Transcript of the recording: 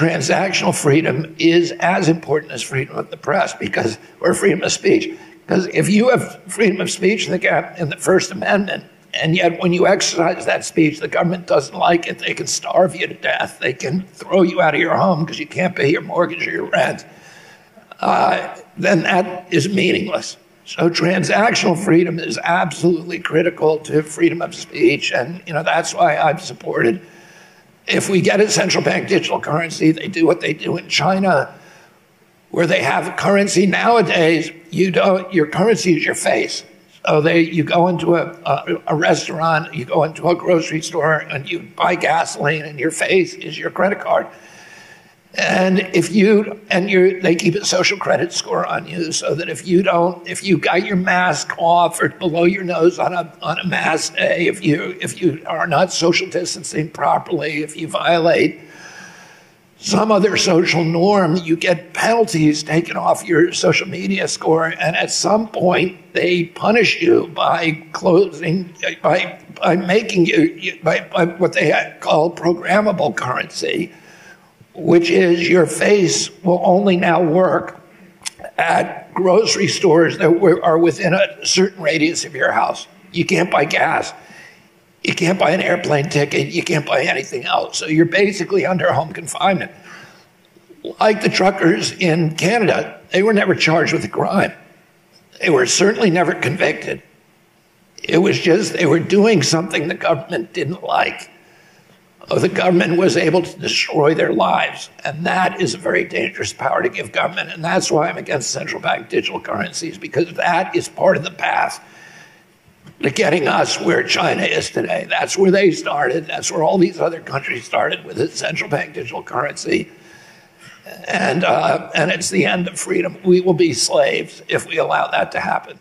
transactional freedom is as important as freedom of the press because or freedom of speech. Because if you have freedom of speech in the, in the First Amendment, and yet when you exercise that speech, the government doesn't like it, they can starve you to death, they can throw you out of your home because you can't pay your mortgage or your rent, uh, then that is meaningless. So transactional freedom is absolutely critical to freedom of speech, and you know that's why I've supported. If we get a central bank digital currency, they do what they do in China, where they have currency nowadays. You don't. Your currency is your face. So they, you go into a, a, a restaurant, you go into a grocery store, and you buy gasoline, and your face is your credit card. And if you and you they keep a social credit score on you so that if you don't if you got your mask off or below your nose on a on a mask day, if you if you are not social distancing properly, if you violate some other social norm, you get penalties taken off your social media score, and at some point they punish you by closing by by making you by, by what they call programmable currency which is your face will only now work at grocery stores that are within a certain radius of your house. You can't buy gas. You can't buy an airplane ticket. You can't buy anything else. So you're basically under home confinement. Like the truckers in Canada, they were never charged with a crime. They were certainly never convicted. It was just they were doing something the government didn't like the government was able to destroy their lives. And that is a very dangerous power to give government. And that's why I'm against central bank digital currencies, because that is part of the path to getting us where China is today. That's where they started. That's where all these other countries started with a central bank digital currency. And, uh, and it's the end of freedom. We will be slaves if we allow that to happen.